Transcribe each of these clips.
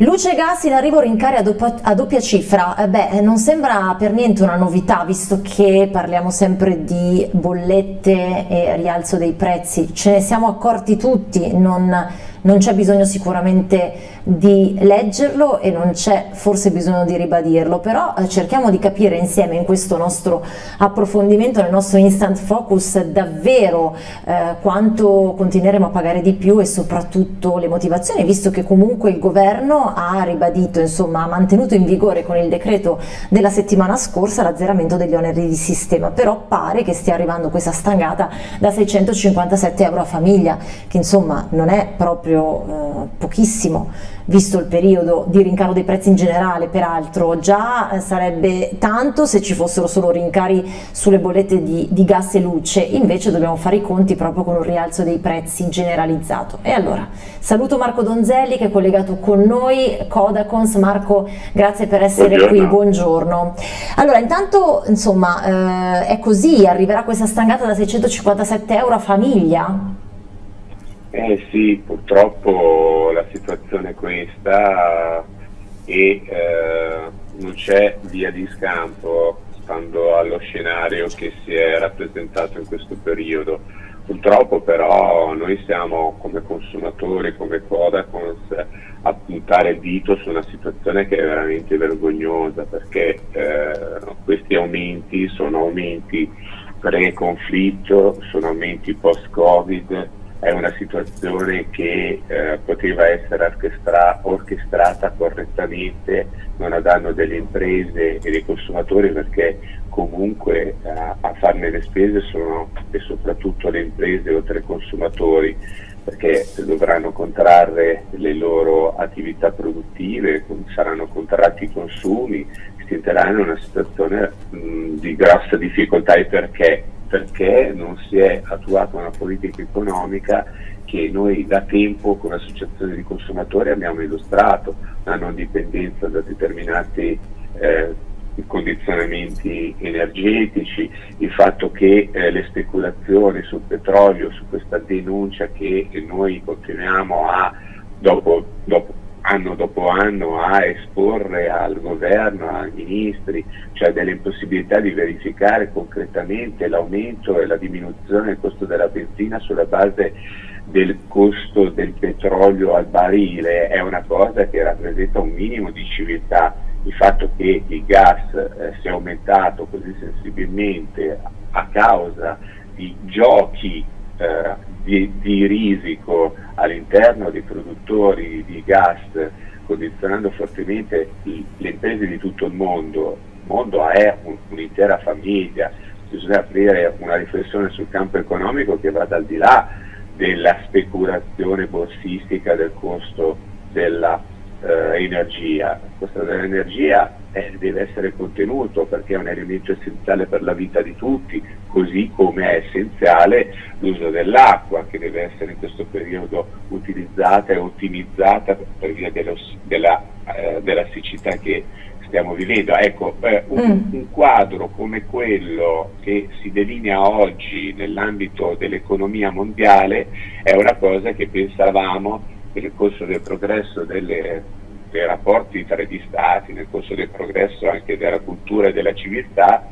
Luce e gas in arrivo rincari a doppia, a doppia cifra, eh beh non sembra per niente una novità visto che parliamo sempre di bollette e rialzo dei prezzi, ce ne siamo accorti tutti, non non c'è bisogno sicuramente di leggerlo e non c'è forse bisogno di ribadirlo, però eh, cerchiamo di capire insieme in questo nostro approfondimento, nel nostro instant focus, davvero eh, quanto continueremo a pagare di più e soprattutto le motivazioni, visto che comunque il governo ha ribadito, insomma, ha mantenuto in vigore con il decreto della settimana scorsa l'azzeramento degli oneri di sistema, però pare che stia arrivando questa stangata da 657 euro a famiglia, che insomma non è proprio eh, pochissimo, visto il periodo di rincaro dei prezzi in generale, peraltro già eh, sarebbe tanto se ci fossero solo rincari sulle bollette di, di, gas e luce, invece dobbiamo fare i conti proprio con un rialzo dei prezzi generalizzato. E allora, saluto Marco Donzelli che è collegato con noi, Codacons, Marco grazie per essere buongiorno. qui, buongiorno. Allora, intanto insomma eh, è così, arriverà questa stangata da 657 euro a famiglia? Eh sì, purtroppo la situazione è questa e eh, non c'è via di scampo stando allo scenario che si è rappresentato in questo periodo. Purtroppo però noi siamo come consumatori, come Codacons, a puntare il dito su una situazione che è veramente vergognosa perché eh, questi aumenti sono aumenti pre-conflitto, sono aumenti post-Covid è una situazione che eh, poteva essere orchestra orchestrata correttamente non a danno delle imprese e dei consumatori perché comunque eh, a farne le spese sono e soprattutto le imprese oltre ai consumatori perché dovranno contrarre le loro attività produttive, saranno contratti i consumi, si entreranno in una situazione mh, di grossa difficoltà. E perché perché non si è attuata una politica economica che noi da tempo come associazione di consumatori abbiamo illustrato, la non dipendenza da determinati eh, condizionamenti energetici, il fatto che eh, le speculazioni sul petrolio, su questa denuncia che noi continuiamo a, dopo, dopo anno dopo anno a esporre al governo, ai ministri, cioè delle impossibilità di verificare concretamente l'aumento e la diminuzione del costo della benzina sulla base del costo del petrolio al barile è una cosa che rappresenta un minimo di civiltà. Il fatto che il gas eh, sia aumentato così sensibilmente a causa di giochi eh, di, di risico all'interno dei produttori di gas condizionando fortemente le imprese di tutto il mondo, il mondo è un, un'intera famiglia, bisogna aprire una riflessione sul campo economico che vada al di là della speculazione borsistica del costo della eh, energia. Il costo dell'energia eh, deve essere contenuto perché è un elemento essenziale per la vita di tutti, così come è essenziale l'uso dell'acqua che deve essere in questo periodo utilizzata e ottimizzata per via della, eh, della, siccità che stiamo vivendo. Ecco, eh, un, mm. un, quadro come quello che si delinea oggi nell'ambito dell'economia mondiale è una cosa che pensavamo nel corso del progresso delle, dei rapporti tra gli stati, nel corso del progresso anche della cultura e della civiltà,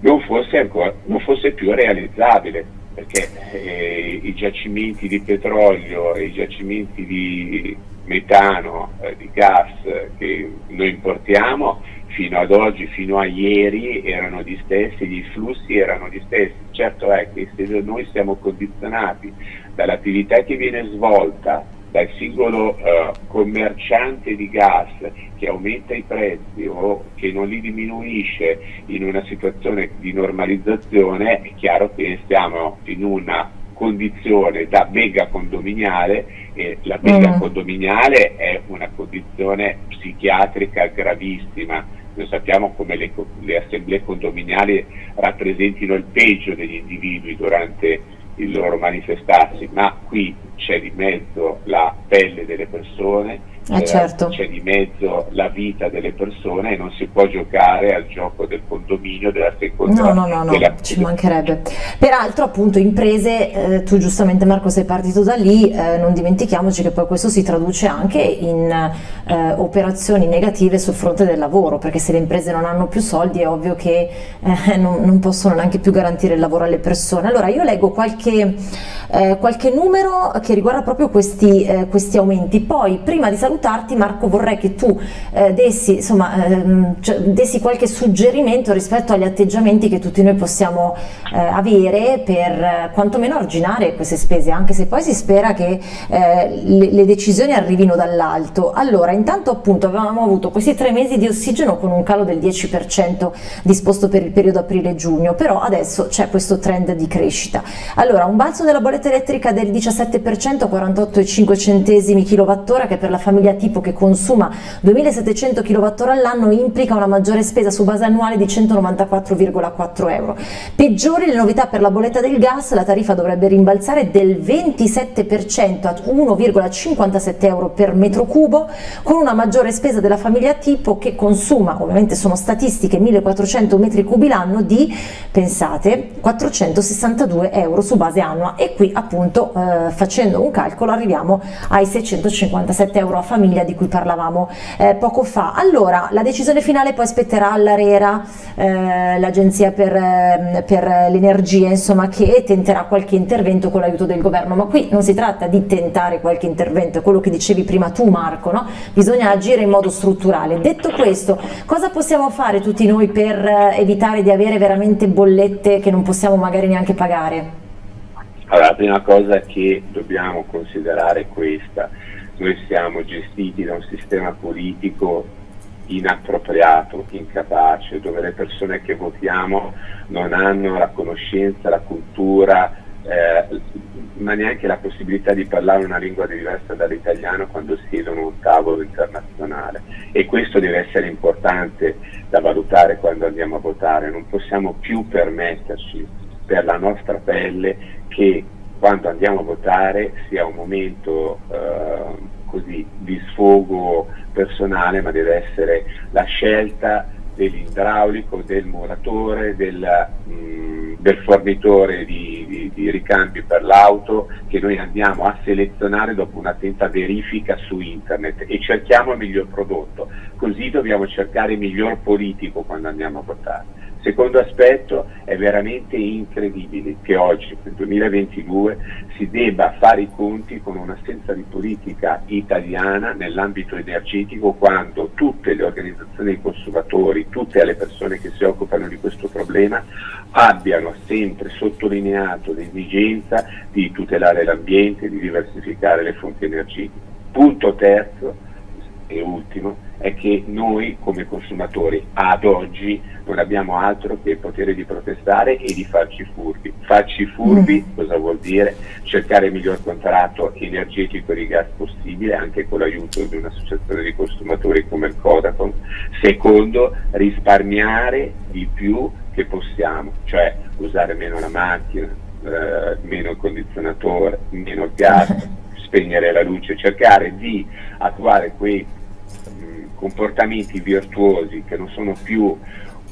non fosse, ancora, non fosse più realizzabile, perché eh, i giacimenti di petrolio e i giacimenti di metano, eh, di gas che noi importiamo fino ad oggi, fino a ieri erano gli stessi, gli flussi erano gli stessi. Certo è che se noi siamo condizionati dall'attività che viene svolta dal singolo eh, commerciante di gas che aumenta i prezzi o che non li diminuisce in una situazione di normalizzazione, è chiaro che siamo in una condizione da mega condominiale e la mega mm. condominiale è una condizione psichiatrica gravissima. Noi sappiamo come le, le assemblee condominiali rappresentino il peggio degli individui durante il loro manifestarsi, ma qui c'è di mezzo la pelle delle persone, eh certo. c'è di mezzo la vita delle persone e non si può giocare al gioco del condominio della seconda no no no, no della... ci mancherebbe. Peraltro appunto imprese eh, tu giustamente Marco sei partito da lì eh, non dimentichiamoci che poi questo si traduce anche in eh, operazioni negative sul fronte del lavoro perché se le imprese non hanno più soldi è ovvio che eh, non, non, possono neanche più garantire il lavoro alle persone. Allora io leggo qualche, eh, qualche numero che riguarda proprio questi, questi aumenti. Poi prima di salutare salutarti Marco vorrei che tu eh, dessi, insomma, ehm, cioè, dessi, qualche suggerimento rispetto agli atteggiamenti che tutti noi possiamo eh, avere per eh, quantomeno arginare queste spese anche se poi si spera che eh, le, le, decisioni arrivino dall'alto. Allora intanto appunto avevamo avuto questi tre mesi di ossigeno con un calo del 10% disposto per il periodo aprile-giugno però adesso c'è questo trend di crescita. Allora un balzo della bolletta elettrica del 17% 48,5 centesimi kilowattora che per la famiglia famiglia tipo che consuma 2700 kWh all'anno implica una maggiore spesa su base annuale di 194,4 euro. Peggiori le novità per la bolletta del gas, la tariffa dovrebbe rimbalzare del 27% a 1,57 euro per metro cubo, con una maggiore spesa della famiglia tipo che consuma, ovviamente sono statistiche, 1400 metri cubi l'anno di, pensate, 462 euro su base annua e qui appunto eh, facendo un calcolo arriviamo ai 657 euro a famiglia famiglia di cui parlavamo eh, poco fa. Allora, la decisione finale poi spetterà all'ARERA, eh, l'Agenzia per, eh, per l'Energia, insomma, che tenterà qualche intervento con l'aiuto del governo, ma qui non si tratta di tentare qualche intervento, è quello che dicevi prima tu Marco, no? bisogna agire in modo strutturale. Detto questo, cosa possiamo fare tutti noi per eh, evitare di avere veramente bollette che non possiamo magari neanche pagare? Allora, la prima cosa che dobbiamo considerare è questa, noi siamo gestiti da un sistema politico inappropriato, incapace, dove le persone che votiamo non hanno la conoscenza, la cultura, eh, ma neanche la possibilità di parlare una lingua diversa dall'italiano quando siedono a un tavolo internazionale. E questo deve essere importante da valutare quando andiamo a votare, non possiamo più permetterci per la nostra pelle che quando andiamo a votare sia un momento eh, così di sfogo personale, ma deve essere la scelta dell'idraulico, del muratore, del, mh, mm, del fornitore di, di, di, ricambi per l'auto che noi andiamo a selezionare dopo un'attenta verifica su internet e cerchiamo il miglior prodotto, così dobbiamo cercare il miglior politico quando andiamo a votare. Secondo aspetto, è veramente incredibile che oggi, nel 2022, si debba fare i conti con un'assenza di politica italiana nell'ambito energetico quando tutte le organizzazioni dei consumatori, tutte le persone che si occupano di questo problema abbiano sempre sottolineato l'esigenza di tutelare l'ambiente, di diversificare le fonti energetiche. Punto terzo e ultimo è che noi come consumatori ad oggi non abbiamo altro che il potere di protestare e di farci furbi. Farci furbi mm. cosa vuol dire? Cercare il miglior contratto energetico di gas possibile anche con l'aiuto di un'associazione di consumatori come il Codacon. Secondo, risparmiare di più che possiamo, cioè usare meno la macchina, eh, meno il condizionatore, meno il gas, spegnere la luce, cercare di attuare quei comportamenti virtuosi che non sono più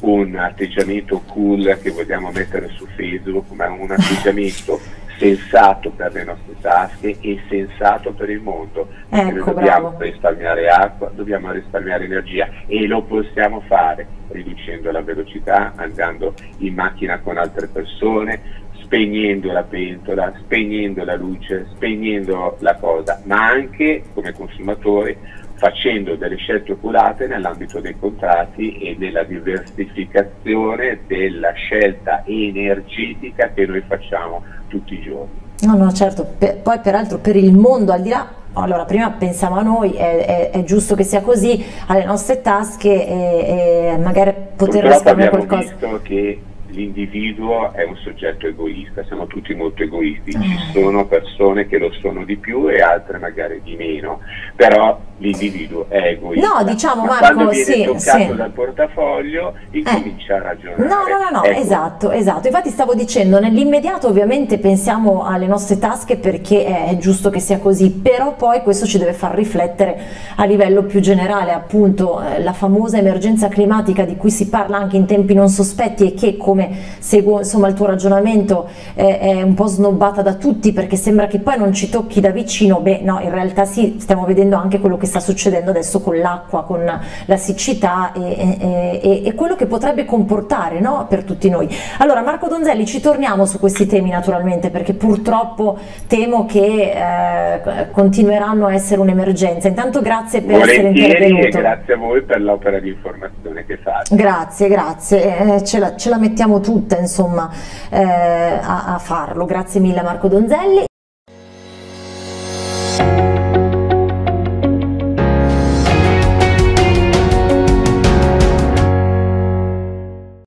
un atteggiamento cool che vogliamo mettere su Facebook, ma un atteggiamento sensato per le nostre tasche e sensato per il mondo. Ecco, dobbiamo bravo. risparmiare acqua, dobbiamo risparmiare energia e lo possiamo fare riducendo la velocità, andando in macchina con altre persone, spegnendo la pentola, spegnendo la luce, spegnendo la cosa, ma anche come consumatori facendo delle scelte oculate nell'ambito dei contratti e della diversificazione della scelta energetica che noi facciamo tutti i giorni. No, no, certo, per, poi peraltro per il mondo al di là allora, prima pensiamo a noi, è, è, è, giusto che sia così, alle nostre tasche e, e magari poter risparmiare qualcosa. Visto che l'individuo è un soggetto egoista, siamo tutti molto egoisti, ci mm. sono persone che lo sono di più e altre magari di meno, però l'individuo è egoista. No, diciamo Ma Marco, quando viene sì, toccato sì. dal portafoglio incomincia eh. a ragionare. No, no, no, no ecco. esatto, esatto. Infatti stavo dicendo, nell'immediato ovviamente pensiamo alle nostre tasche perché è giusto che sia così, però poi questo ci deve far riflettere a livello più generale, appunto eh, la famosa emergenza climatica di cui si parla anche in tempi non sospetti e che come seguo insomma il tuo ragionamento eh, è un po' snobbata da tutti perché sembra che poi non ci tocchi da vicino, beh no, in realtà sì, stiamo vedendo anche quello che sta succedendo adesso con l'acqua, con la siccità e, e, e, quello che potrebbe comportare no, per tutti noi. Allora Marco Donzelli ci torniamo su questi temi naturalmente perché purtroppo temo che eh, continueranno a essere un'emergenza. Intanto grazie per essere intervenuto. Grazie a voi per l'opera di informazione che fate. Grazie, grazie, eh, ce, la, ce, la, mettiamo tutta insomma eh, a, a farlo. Grazie mille Marco Donzelli.